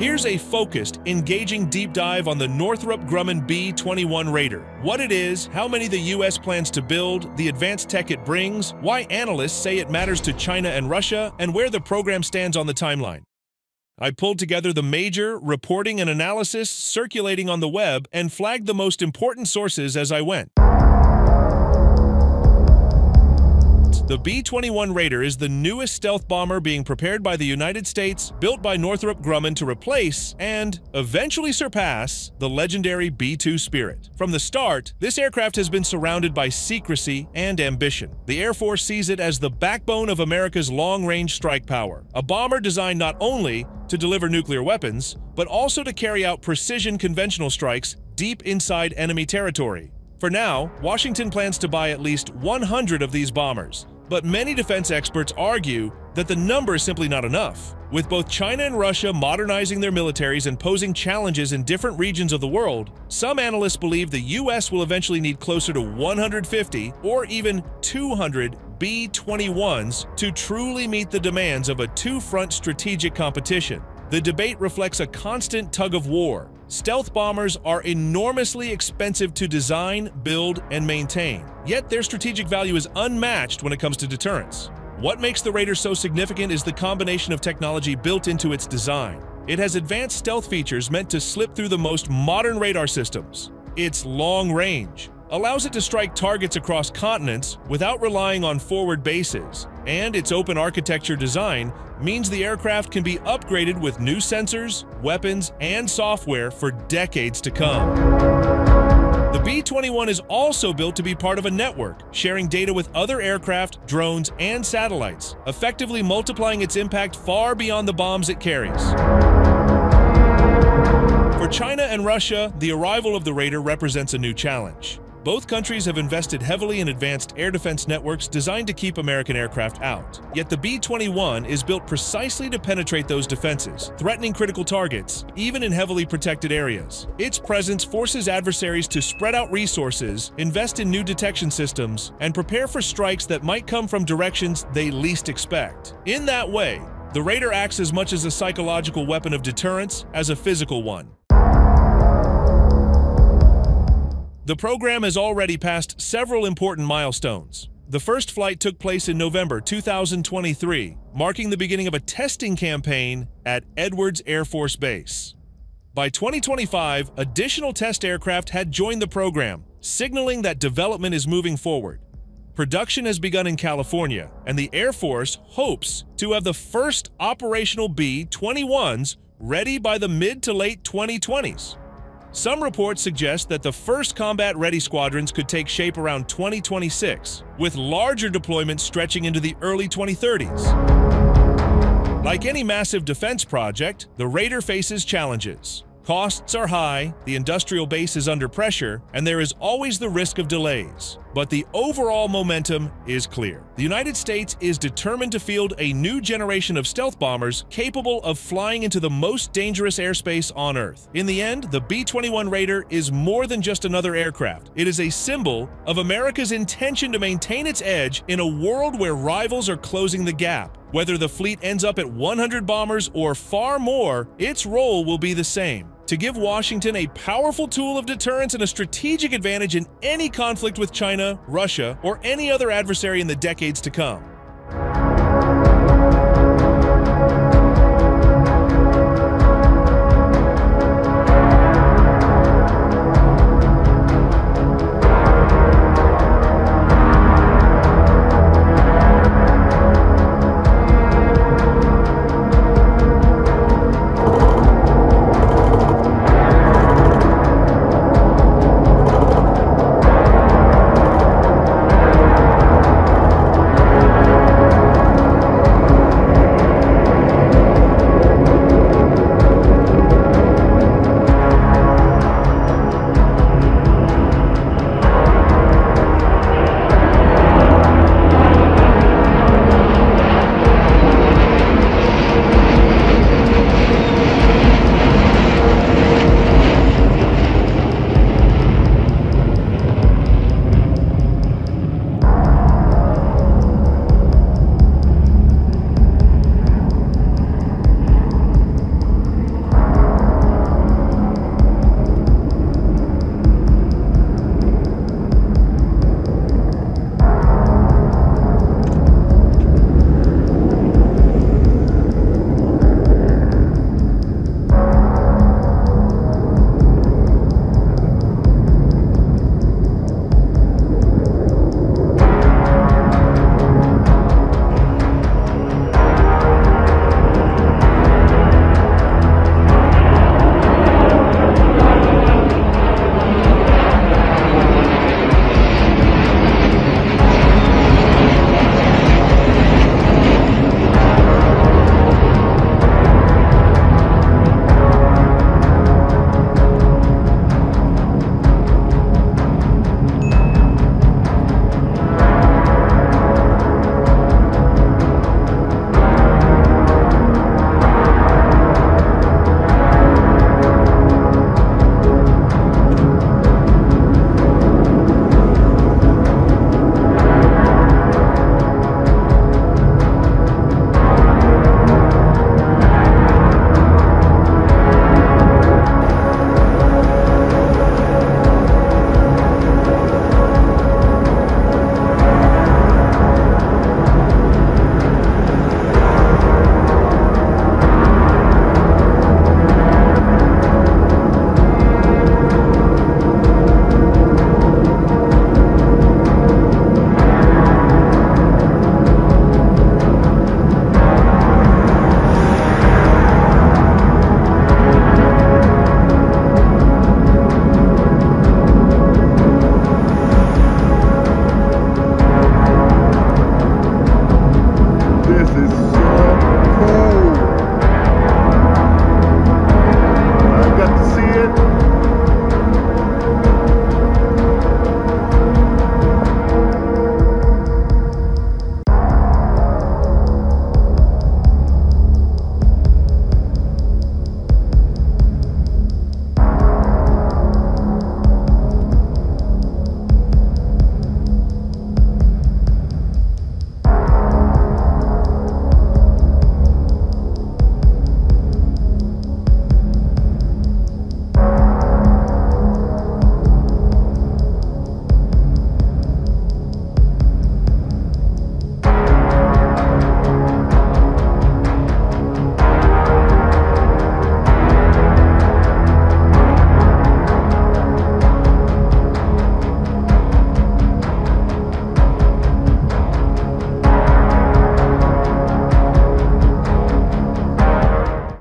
Here's a focused, engaging deep dive on the Northrop Grumman B-21 Raider. What it is, how many the U.S. plans to build, the advanced tech it brings, why analysts say it matters to China and Russia, and where the program stands on the timeline. I pulled together the major reporting and analysis circulating on the web and flagged the most important sources as I went. The B-21 Raider is the newest stealth bomber being prepared by the United States, built by Northrop Grumman to replace and eventually surpass the legendary B-2 Spirit. From the start, this aircraft has been surrounded by secrecy and ambition. The Air Force sees it as the backbone of America's long-range strike power, a bomber designed not only to deliver nuclear weapons, but also to carry out precision conventional strikes deep inside enemy territory. For now, Washington plans to buy at least 100 of these bombers, but many defense experts argue that the number is simply not enough. With both China and Russia modernizing their militaries and posing challenges in different regions of the world, some analysts believe the US will eventually need closer to 150 or even 200 B-21s to truly meet the demands of a two-front strategic competition. The debate reflects a constant tug of war. Stealth bombers are enormously expensive to design, build, and maintain, yet their strategic value is unmatched when it comes to deterrence. What makes the Raider so significant is the combination of technology built into its design. It has advanced stealth features meant to slip through the most modern radar systems. Its long range, allows it to strike targets across continents without relying on forward bases, and its open architecture design means the aircraft can be upgraded with new sensors, weapons, and software for decades to come. The B-21 is also built to be part of a network, sharing data with other aircraft, drones, and satellites, effectively multiplying its impact far beyond the bombs it carries. For China and Russia, the arrival of the Raider represents a new challenge. Both countries have invested heavily in advanced air defense networks designed to keep American aircraft out. Yet the B-21 is built precisely to penetrate those defenses, threatening critical targets, even in heavily protected areas. Its presence forces adversaries to spread out resources, invest in new detection systems, and prepare for strikes that might come from directions they least expect. In that way, the Raider acts as much as a psychological weapon of deterrence as a physical one. The program has already passed several important milestones. The first flight took place in November 2023, marking the beginning of a testing campaign at Edwards Air Force Base. By 2025, additional test aircraft had joined the program, signaling that development is moving forward. Production has begun in California, and the Air Force hopes to have the first operational B-21s ready by the mid to late 2020s. Some reports suggest that the first combat-ready squadrons could take shape around 2026, with larger deployments stretching into the early 2030s. Like any massive defense project, the Raider faces challenges. Costs are high, the industrial base is under pressure, and there is always the risk of delays. But the overall momentum is clear. The United States is determined to field a new generation of stealth bombers capable of flying into the most dangerous airspace on Earth. In the end, the B-21 Raider is more than just another aircraft. It is a symbol of America's intention to maintain its edge in a world where rivals are closing the gap. Whether the fleet ends up at 100 bombers or far more, its role will be the same to give Washington a powerful tool of deterrence and a strategic advantage in any conflict with China, Russia, or any other adversary in the decades to come.